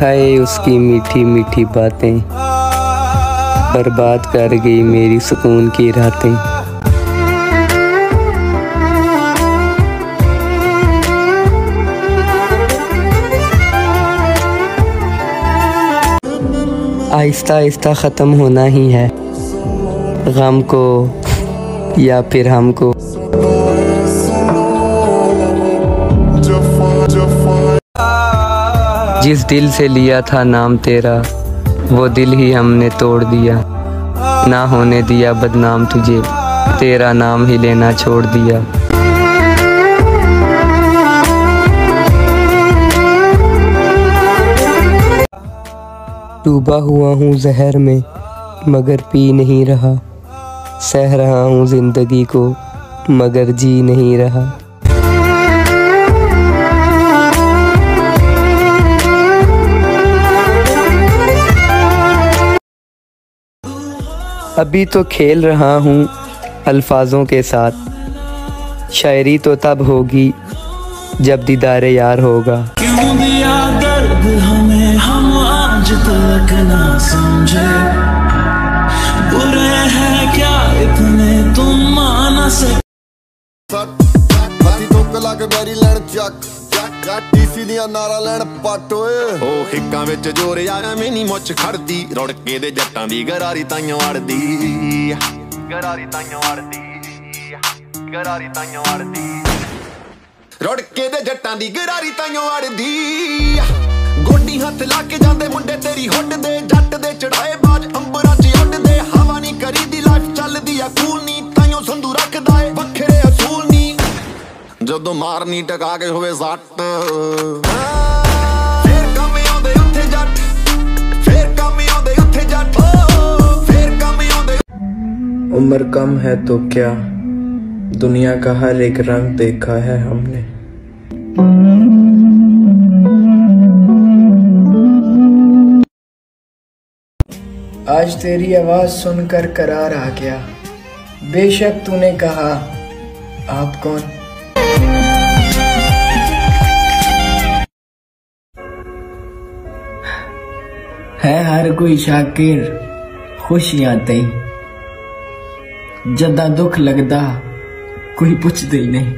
हाय उसकी मीठी मीठी बातें। बर्बाद कर गई मेरी सुकून की रातें। आहिस्ता आहिस्ता ख़त्म होना ही है। गम को या फिर हमको जिस दिल से लिया था नाम तेरा, वो दिल ही हमने तोड़ दिया। ना होने दिया बदनाम तुझे, तेरा नाम ही लेना छोड़ दिया। डूबा हुआ हूँ जहर में, मगर पी नहीं रहा। सह रहा हूँ ज़िंदगी को, मगर जी नहीं रहा। अभी तो खेल रहा हूँ अल्फाजों के साथ। शायरी तो तब होगी जब दीदार यार होगा। क्यों दिया दर्द हमें, हम आज तक ना समझे। बुरे हैं क्या इतने, तुम माना से ਹਾਥੀ ਠੋਕ ਲਾ ਕੇ ਬੈਰੀ ਲੈਣ ਚੱਕ। ਜੱਟ ਟੀਸੀ ਦੀਆਂ ਨਾਰਾ ਲੈਣ ਪੱਟ, ਓਏ। ਉਹ ਹਿੱਕਾਂ ਵਿੱਚ ਜੋਰ ਆਇਆ, ਮੈਨੀ ਮੁੱਛ ਖੜਦੀ। ਰੁੜਕੇ ਦੇ ਜੱਟਾਂ ਦੀ ਗਰਾਰੀ ਤਾਈਓ ਅੜਦੀ। ਗਰਾਰੀ ਤਾਈਓ ਅੜਦੀ। ਗਰਾਰੀ ਤਾਈਓ ਅੜਦੀ। ਰੁੜਕੇ ਦੇ ਜੱਟਾਂ ਦੀ ਗਰਾਰੀ ਤਾਈਓ ਅੜਦੀ। ਗੋਡੀ ਹੱਥ ਲਾ ਕੇ ਜਾਂਦੇ ਮੁੰਡੇ ਤੇਰੀ ਹੁੱਡ ਦੇ, ਜੱਟ ਦੇ ਚੜਾਏ ਬਾਜ ਅੰਬਰਾਂ 'ਚ ਉੱਡਦੇ ਜਦੋਂ ਮਾਰਨੀ ਟਕਾ ਕੇ ਹੋਵੇ ਸੱਟ ਫੇਰ ਕੰਮ ਆਉਂਦੇ ਉੱਥੇ ਜੱਟ ਫੇਰ ਕੰਮ ਆਉਂਦੇ ਉੱਥੇ ਜੱਟ ਓ, ਫੇਰ ਕੰਮ ਆਉਂਦੇ उम्र कम है तो क्या दुनिया का हर एक रंग देखा है हमने आज तेरी आवाज सुनकर करार आ गया बेशक तूने कहा आप कौन है हर कोई शाकिर खुशियां तई जदा दुख लगदा कोई पुछदे ही नहीं